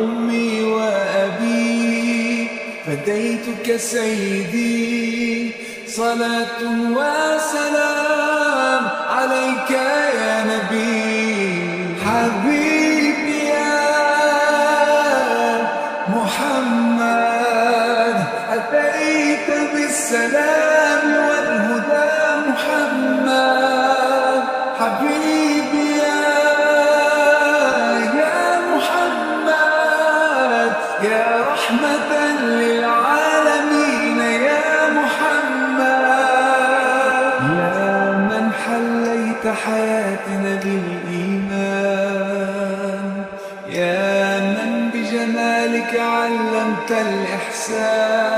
أمي وأبي فديتك سيدي. صلاة وسلام عليك يا نبي. حبيبي يا محمد أتيت بالسلام. يا رحمة للعالمين يا محمد. يا من حليت حياتنا بالإيمان. يا من بجمالك علمت الإحسان.